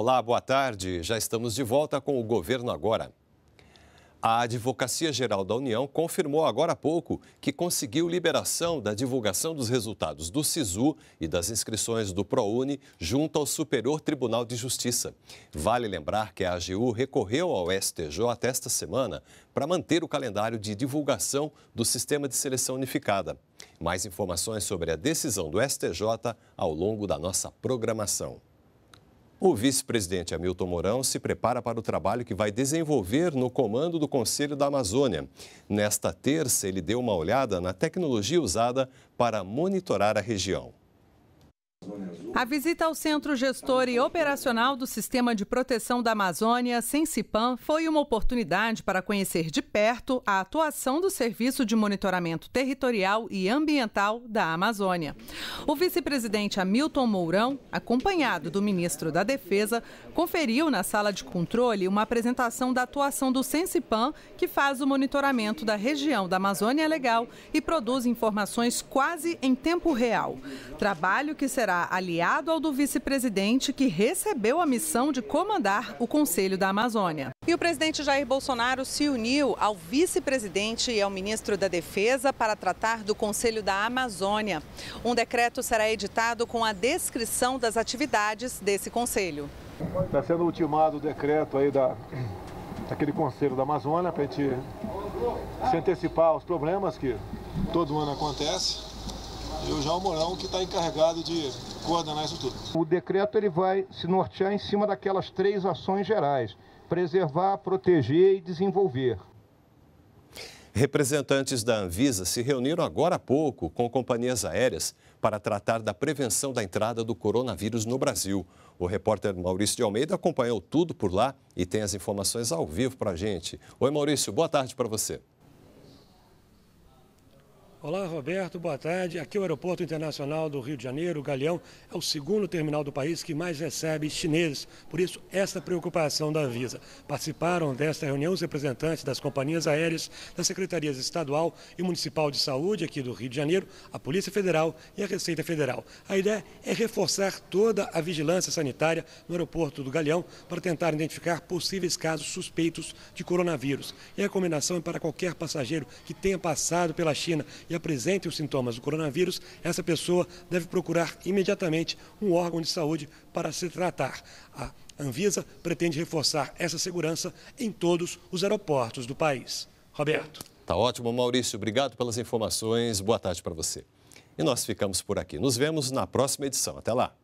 Olá, boa tarde. Já estamos de volta com o Governo Agora. A Advocacia Geral da União confirmou agora há pouco que conseguiu liberação da divulgação dos resultados do SISU e das inscrições do ProUni junto ao Superior Tribunal de Justiça. Vale lembrar que a AGU recorreu ao STJ esta semana para manter o calendário de divulgação do Sistema de Seleção Unificada. Mais informações sobre a decisão do STJ ao longo da nossa programação. O vice-presidente Hamilton Mourão se prepara para o trabalho que vai desenvolver no comando do Conselho da Amazônia. Nesta terça, ele deu uma olhada na tecnologia usada para monitorar a região. A visita ao Centro Gestor e Operacional do Sistema de Proteção da Amazônia, Sensipan, foi uma oportunidade para conhecer de perto a atuação do Serviço de Monitoramento Territorial e Ambiental da Amazônia. O vice-presidente Hamilton Mourão, acompanhado do ministro da Defesa, conferiu na sala de controle uma apresentação da atuação do Sensipan, que faz o monitoramento da região da Amazônia Legal e produz informações quase em tempo real. Trabalho que será aliado aliado ao do vice-presidente que recebeu a missão de comandar o Conselho da Amazônia. E o presidente Jair Bolsonaro se uniu ao vice-presidente e ao ministro da Defesa para tratar do Conselho da Amazônia. Um decreto será editado com a descrição das atividades desse conselho. Está sendo ultimado o decreto aí da, daquele Conselho da Amazônia para a gente se antecipar aos problemas que todo ano acontece e o João Mourão que está encarregado de coordenar isso tudo. O decreto ele vai se nortear em cima daquelas três ações gerais: preservar, proteger e desenvolver. Representantes da Anvisa se reuniram agora há pouco com companhias aéreas para tratar da prevenção da entrada do coronavírus no Brasil. O repórter Maurício de Almeida acompanhou tudo por lá e tem as informações ao vivo para a gente. Oi, Maurício, boa tarde para você. Olá, Roberto, boa tarde. Aqui é o Aeroporto Internacional do Rio de Janeiro, o Galeão, é o segundo terminal do país que mais recebe chineses. Por isso, essa preocupação da Visa. Participaram desta reunião os representantes das companhias aéreas, das secretarias estadual e municipal de saúde aqui do Rio de Janeiro, a Polícia Federal e a Receita Federal. A ideia é reforçar toda a vigilância sanitária no aeroporto do Galeão para tentar identificar possíveis casos suspeitos de coronavírus. E a recomendação é para qualquer passageiro que tenha passado pela China e apresente os sintomas do coronavírus, essa pessoa deve procurar imediatamente um órgão de saúde para se tratar. A Anvisa pretende reforçar essa segurança em todos os aeroportos do país. Roberto. Tá ótimo, Maurício. Obrigado pelas informações. Boa tarde para você. E nós ficamos por aqui. Nos vemos na próxima edição. Até lá.